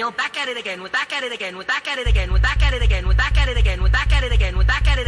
Daniel, back at it again, we're back at it again, we're back at it again, we're back at it again, we're back at it again, we're back at it again, we're back at it